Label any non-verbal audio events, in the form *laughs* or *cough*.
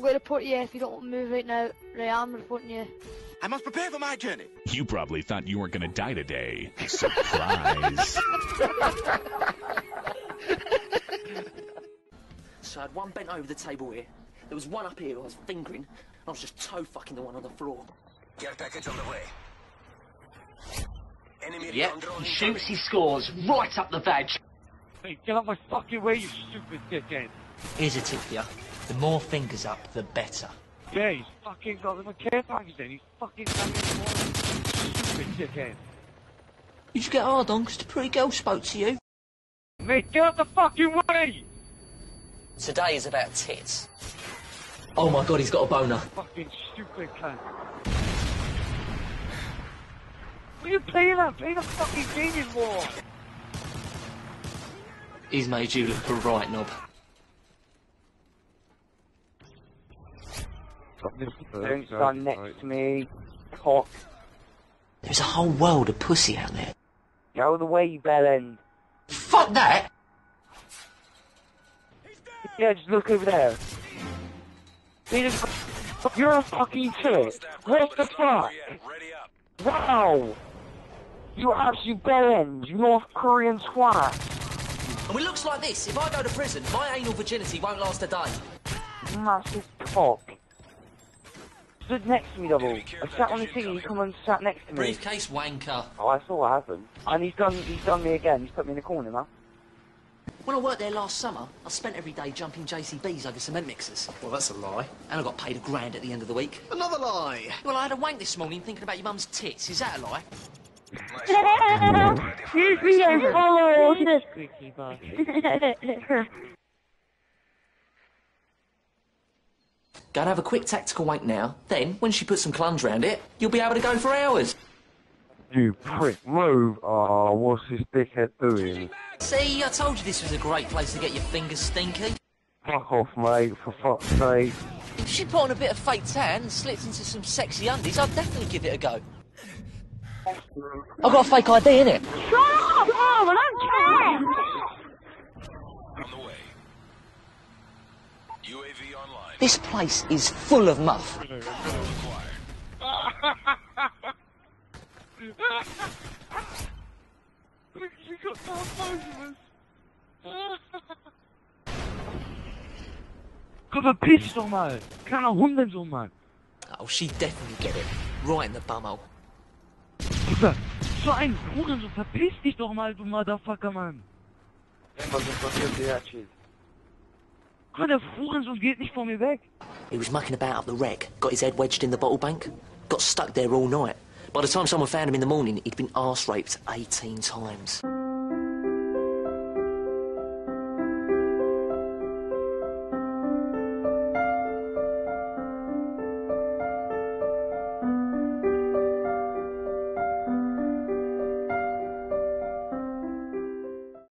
I'm going to report you if you don't move right now. Right, I'm reporting you. I must prepare for my journey. You probably thought you weren't gonna die today. Surprise. *laughs* So I had one bent over the table here. There was one up here who I was fingering. And I was just toe fucking the one on the floor. Get Care package on the way. Enemy Yep, recon drone he shoots, he scores, right up the vag. Hey, get out my fucking way, you stupid dickhead. Here's a tip for you. The more fingers up, the better. Yeah, he's fucking got the care package then. He's fucking coming Stupid dickhead. Did you get hard on because the pretty girl spoke to you? Mate, get out the fucking way! Today is about tits. Oh my god, he's got a boner. Fucking stupid cunt. What are you playing at? Play the fucking game more! He's made you look a right knob. Don't stand next to me. Cock. There's a whole world of pussy out there. Go the way, you bell end. Fuck that! Yeah, just look over there. You're a fucking tit. What the fuck? Wow! You absolute bell end, you North Korean twat. And it looks like this. If I go to prison, my anal virginity won't last a day. Massive cock. Stood next to me, double. I sat on the thing and he come and sat next to me. Briefcase wanker. Oh, I saw what happened. And he's done, he's done me again. He's put me in the corner now. When I worked there last summer, I spent every day jumping JCBs over cement mixers. Well, that's a lie. And I got paid a grand at the end of the week. Another lie. Well, I had a wank this morning thinking about your mum's tits. Is that a lie? *laughs* Excuse me, I *laughs* Go and have a quick tactical wank now. Then, when she puts some clunge round it, you'll be able to go for hours. You prick, move. Oh, what's this dickhead doing? See, I told you this was a great place to get your fingers stinky. Fuck off, mate, for fuck's sake. If she put on a bit of fake tan and slipped into some sexy undies, I'd definitely give it a go. I've got a fake ID, innit? Shut up! Oh, well, I'm On the way. UAV online. This place is full of muff. She got so emotionless. Guck mal, piss doch mal. Kleiner Mann. Oh, she definitely get it. Right in the bumhole. Bruder, so ein Hurensohn, verpiss dich doch mal, du Motherfucker, Mann. Was ist passiert, Diachi? Guck He was mucking about up the rec, got his head wedged in the bottle bank, got stuck there all night. By the time someone found him in the morning, he'd been arse raped 18 times.